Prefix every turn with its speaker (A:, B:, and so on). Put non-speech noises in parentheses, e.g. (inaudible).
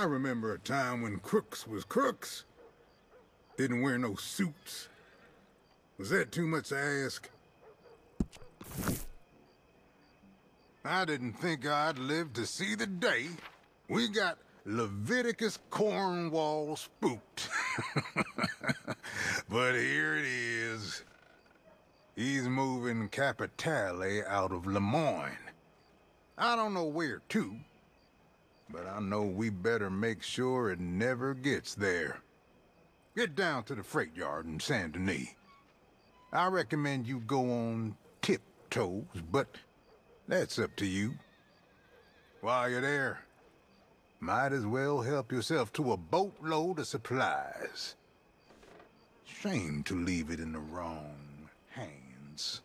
A: I remember a time when crooks was crooks. Didn't wear no suits. Was that too much to ask? I didn't think I'd live to see the day we got Leviticus Cornwall spooked. (laughs) but here it is. He's moving Capitale out of Lemoyne. I don't know where to, but I know we better make sure it never gets there. Get down to the freight yard in Saint Denis. I recommend you go on tiptoes, but that's up to you. While you're there, might as well help yourself to a boatload of supplies. Shame to leave it in the wrong hands.